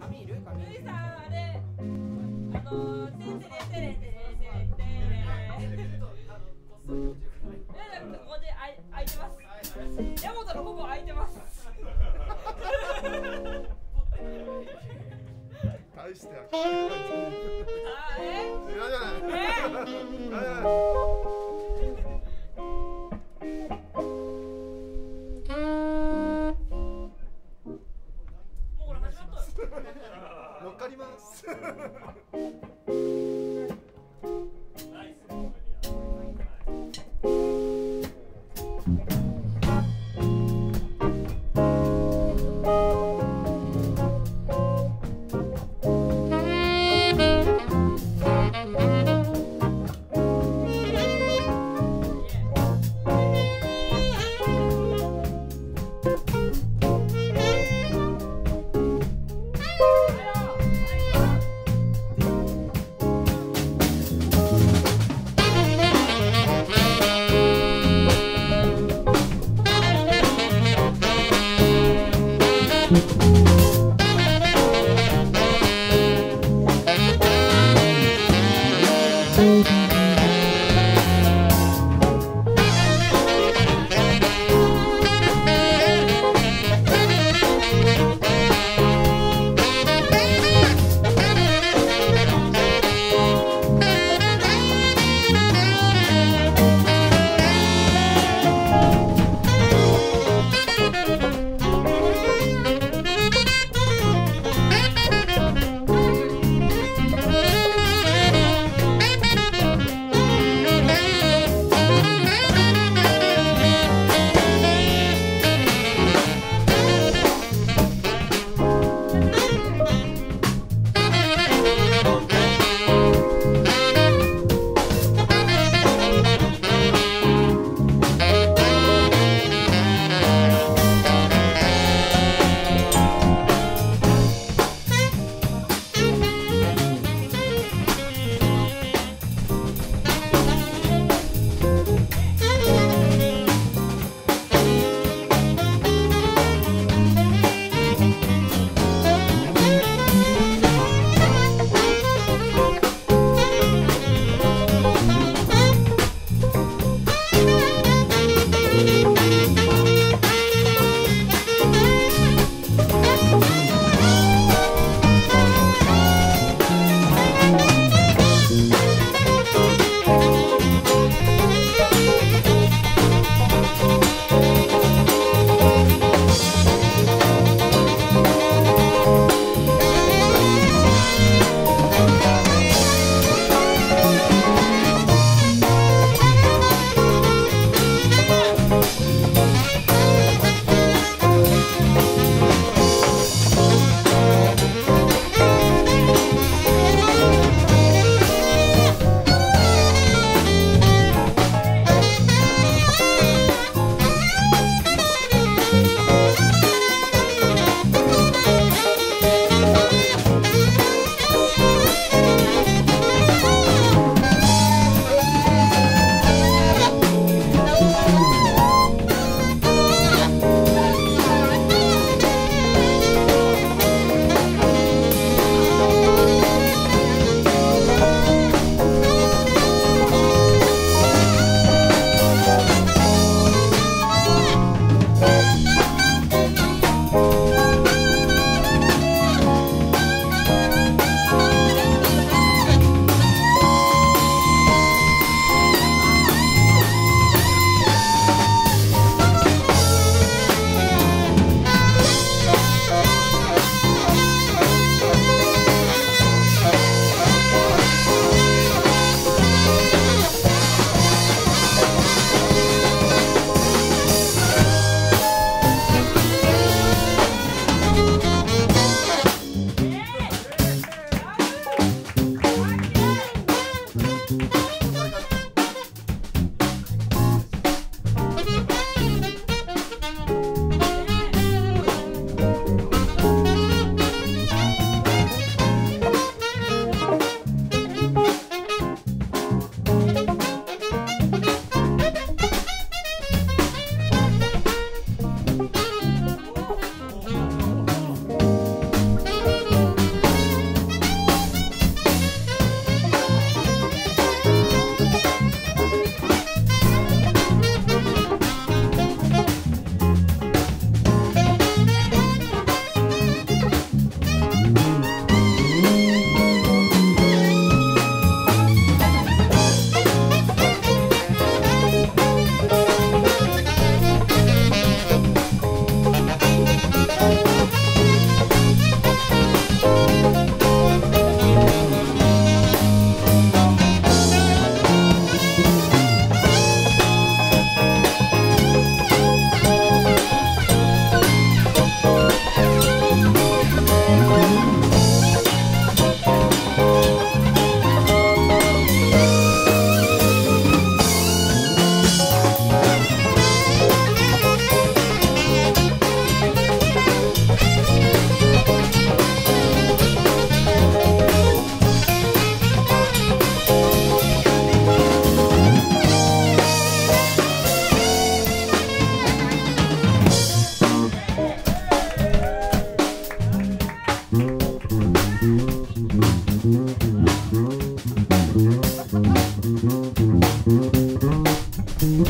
紙いる紙ゆい。さんあれあのテレテレテレテレテレテレいやでもここであい空いてますヤモトのここ空いてます大してあえ嫌じゃないえ嫌じゃない Ha ha ha ha!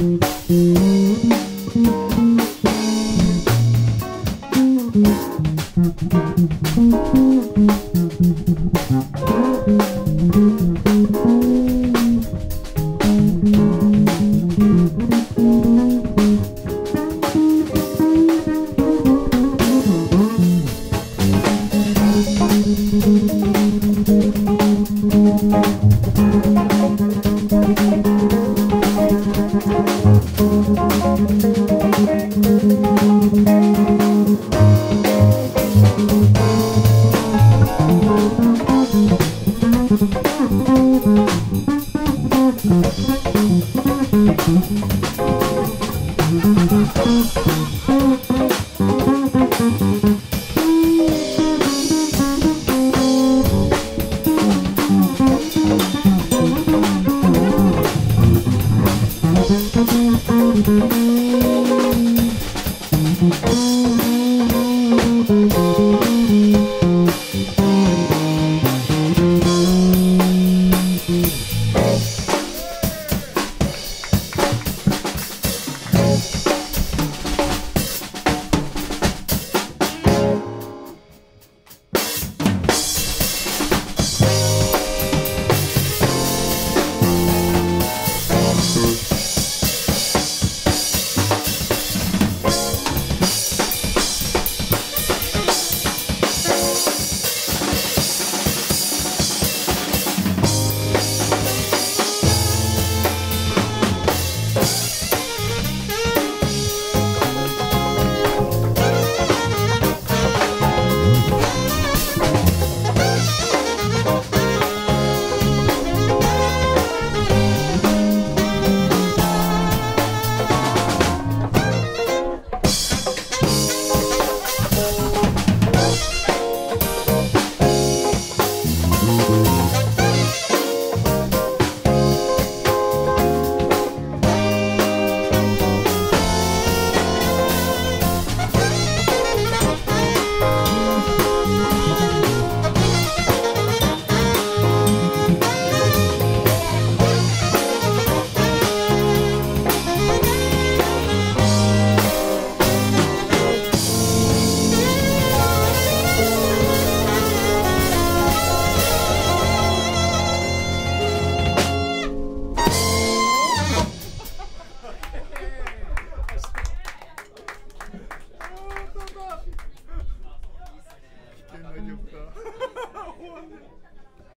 Mm-hmm.